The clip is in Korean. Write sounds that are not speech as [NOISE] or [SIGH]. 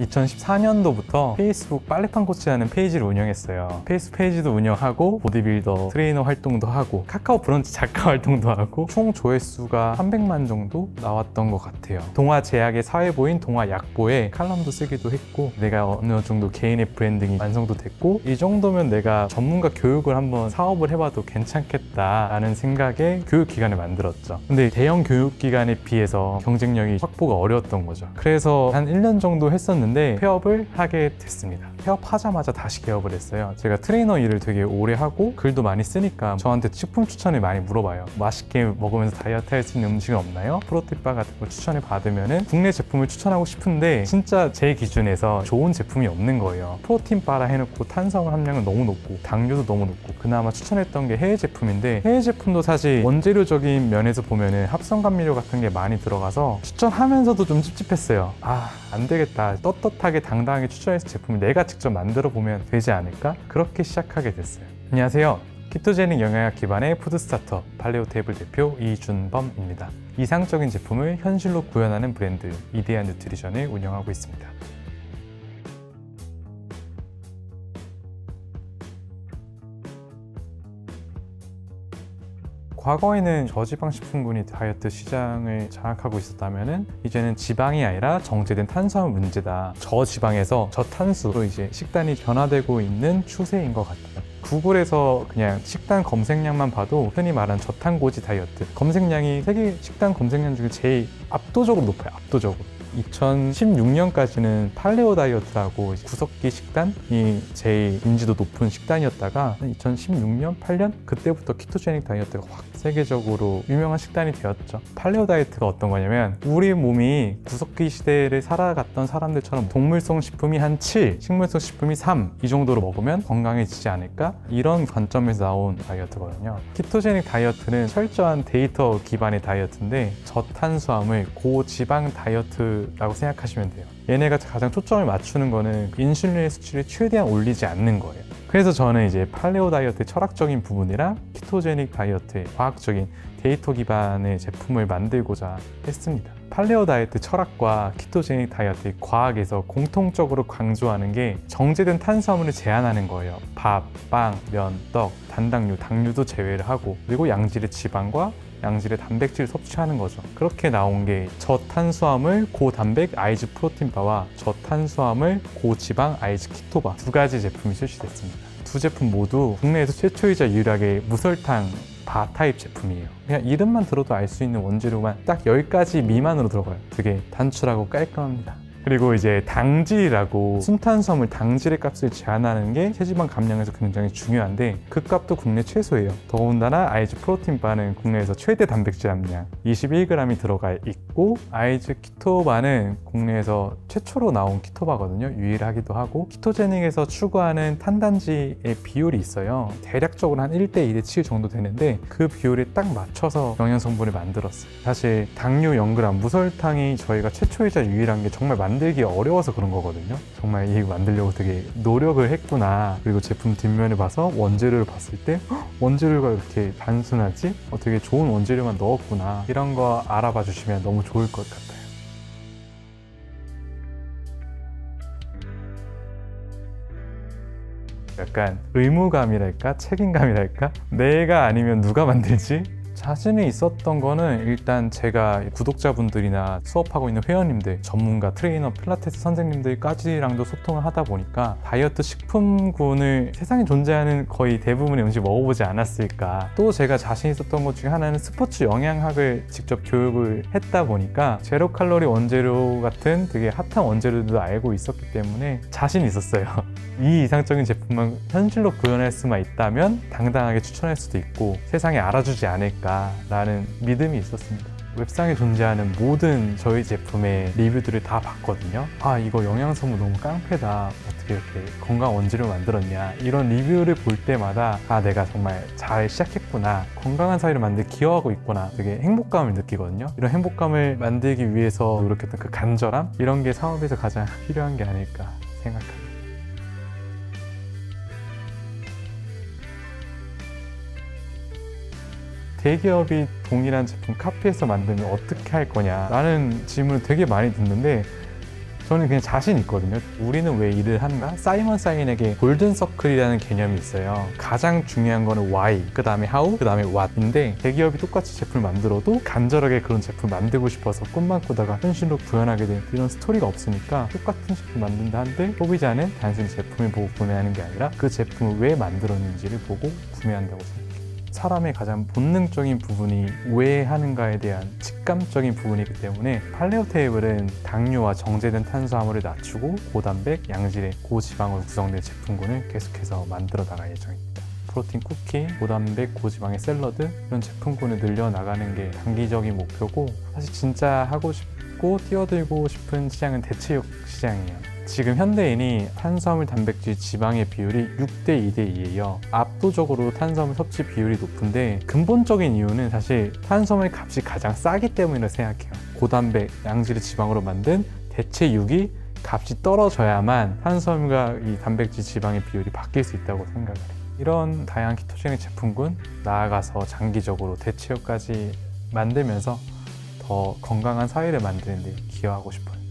2014년도부터 페이스북 빨래판 코치라는 페이지를 운영했어요. 페이스 페이지도 운영하고 보디빌더 트레이너 활동도 하고 카카오 브런치 작가 [LAUGHS] 활동도 하고 총 조회수가 300만 정도 나왔던 것 같아요. 동화 제약의 사회보인 동화 약보에 칼럼도 쓰기도 했고 내가 어느 정도 개인의 branding이 완성도 됐고 이 정도면 내가 전문가 교육을 한번 사업을 해봐도 괜찮겠다라는 생각에 교육기관을 만들었죠. 근데 대형 교육기관에 비해서 경쟁력이 확보가 어려웠던 거죠. 그래서 한 1년 정도 했었는데 폐업을 하게 됐습니다. 폐업하자마자 다시 개업을 했어요. 제가 트레이너 일을 되게 오래 하고 글도 많이 쓰니까 저한테 식품 추천을 많이 물어봐요. 맛있게 먹으면서 다이어트 할 수 있는 음식은 없나요? 프로틴바 같은 걸 추천을 받으면은 국내 제품을 추천하고 싶은데 진짜 제 기준에서 좋은 제품이 없는 거예요. 프로틴바라 해놓고 탄수화물 함량은 너무 높고 당류도 너무 높고 그나마 추천했던 게 해외 제품인데 해외 제품도 사실 원재료적인 면에서 보면은 합성 감미료 같은 게 많이 들어가서 추천하면서도 좀 찝찝했어요. 아, 안 되겠다. 떳떳하게 당당하게 추천해서 제품을 내가 직접 만들어 보면 되지 않을까? 그렇게 시작하게 됐어요. 안녕하세요. ketogenic 영양학 기반의 food startup 팔레오 테이블 대표 이준범입니다. 이상적인 제품을 현실로 구현하는 브랜드 이데아 뉴트리션을 운영하고 있습니다. 과거에는 저지방 식품군이 다이어트 시장을 장악하고 있었다면은 이제는 지방이 아니라 정제된 탄수화물 문제다. 저지방에서 저탄수로 이제 식단이 변화되고 있는 추세인 것 같아요. 구글에서 그냥 식단 검색량만 봐도 흔히 말하는 저탄고지 다이어트 검색량이 세계 식단 검색량 중에 제일 압도적으로 높아요. 압도적으로. 2016년까지는 paleo 다이어트라고 구석기 식단이 제일 인지도 높은 식단이었다가 2016년, 8년 그때부터 ketogenic 다이어트가 확 세계적으로 유명한 식단이 되었죠. paleo 다이어트가 어떤 거냐면 우리 몸이 구석기 시대를 살아갔던 사람들처럼 동물성 식품이 한 7, 식물성 식품이 3 이 정도로 먹으면 건강해지지 않을까? 이런 관점에서 나온 다이어트거든요. ketogenic 다이어트는 철저한 데이터 기반의 다이어트인데 저탄수화물, 고지방 다이어트라고 생각하시면 돼요. 얘네가 가장 초점을 맞추는 거는 인슐린의 수치를 최대한 올리지 않는 거예요. 그래서 저는 이제 paleo 다이어트의 철학적인 부분이랑 ketogenic 다이어트의 과학적인 데이터 기반의 제품을 만들고자 했습니다. paleo 다이어트 철학과 ketogenic 다이어트의 과학에서 공통적으로 강조하는 게 정제된 탄수화물을 제한하는 거예요. 밥, 빵, 면, 떡, 단당류, 당류도 제외를 하고 그리고 양질의 지방과 양질의 단백질을 섭취하는 거죠. 그렇게 나온 게 저탄수화물 고단백 아이즈 프로틴바와 저탄수화물 고지방 아이즈 키토바 두 가지 제품이 출시됐습니다. 두 제품 모두 국내에서 최초이자 유일하게 무설탕 바 타입 제품이에요. 그냥 이름만 들어도 알 수 있는 원재료만 딱 10가지 미만으로 들어가요. 되게 단출하고 깔끔합니다. 그리고 이제 당질이라고 순탄수화물 당질의 값을 제한하는 게 체지방 감량에서 굉장히 중요한데 그 값도 국내 최소예요. 더군다나 아이즈 프로틴 바는 국내에서 최대 단백질 함량 21g이 들어가 있고 아이즈 키토바는 국내에서 최초로 나온 keto바거든요. 유일하기도 하고 ketogenic에서 추구하는 탄단지의 비율이 있어요. 대략적으로 한 1대 2대 7 정도 되는데 그 비율에 딱 맞춰서 영양 성분을 만들었어요. 사실 당류 0g 무설탕이 저희가 최초이자 유일한 게 정말 만들기 어려워서 그런 거거든요. 정말 이 만들려고 되게 노력을 했구나. 그리고 제품 뒷면을 봐서 원재료를 봤을 때 원재료가 이렇게 단순하지? 어, 되게 좋은 원재료만 넣었구나. 이런 거 알아봐 주시면 너무 좋을 것 같아요. 약간 의무감이랄까 책임감이랄까 내가 아니면 누가 만들지 자신이 있었던 거는 일단 제가 구독자분들이나 수업하고 있는 회원님들, 전문가, 트레이너, 필라테스 선생님들까지랑도 소통을 하다 보니까 다이어트 식품군을 세상에 존재하는 거의 대부분의 음식 먹어보지 않았을까. 또 제가 자신 있었던 것 중에 하나는 스포츠 영양학을 직접 교육을 했다 보니까 제로 칼로리 원재료 같은 되게 핫한 원재료들도 알고 있었기 때문에 자신 있었어요. [LAUGHS] 이 이상적인 제품만 현실로 구현할 수만 있다면 당당하게 추천할 수도 있고 세상에 알아주지 않을까. 라는 믿음이 있었습니다. 웹상에 존재하는 모든 저희 제품의 리뷰들을 다 봤거든요. 아, 이거 영양소문 너무 깡패다. 어떻게 이렇게 건강 원재료 만들었냐. 이런 리뷰를 볼 때마다 아, 내가 정말 잘 시작했구나. 건강한 사회를 만들 기여하고 있구나. 되게 행복감을 느끼거든요. 이런 행복감을 만들기 위해서 노력했던 그 간절함? 이런 게 사업에서 가장 필요한 게 아닐까 생각합니다. 대기업이 동일한 제품 카피해서 만들면 어떻게 할 거냐 라는 질문을 되게 많이 듣는데 저는 그냥 자신 있거든요. 우리는 왜 일을 한가? 사이먼 사인에게 골든 서클이라는 개념이 있어요. 가장 중요한 거는 why, 그 다음에 how, 그 다음에 what인데 대기업이 똑같이 제품을 만들어도 간절하게 그런 제품을 만들고 싶어서 꿈만 꾸다가 현실로 구현하게 된 이런 스토리가 없으니까 똑같은 제품 만든다 한들 소비자는 단순히 제품을 보고 구매하는 게 아니라 그 제품을 왜 만들었는지를 보고 구매한다고 생각해요. 사람의 가장 본능적인 부분이 왜 하는가에 대한 직감적인 부분이기 때문에 팔레오 테이블은 당류와 정제된 탄수화물을 낮추고 고단백, 양질의 고지방으로 구성된 제품군을 계속해서 만들어 나갈 예정입니다. 프로틴 쿠키, 고단백, 고지방의 샐러드 이런 제품군을 늘려나가는 게 단기적인 목표고 사실 진짜 하고 싶고 뛰어들고 싶은 시장은 대체육 시장이에요. 지금 현대인이 탄수화물, 단백질, 지방의 비율이 6대 2대 2예요. 압도적으로 탄수화물 섭취 비율이 높은데 근본적인 이유는 사실 탄수화물 값이 가장 싸기 때문이라고 생각해요. 고단백, 양질의 지방으로 만든 대체 육이 값이 떨어져야만 탄수화물과 이 단백질, 지방의 비율이 바뀔 수 있다고 생각을 해요. 이런 다양한 키토제닉 제품군 나아가서 장기적으로 대체육까지 만들면서 더 건강한 사회를 만드는 데 기여하고 싶어요.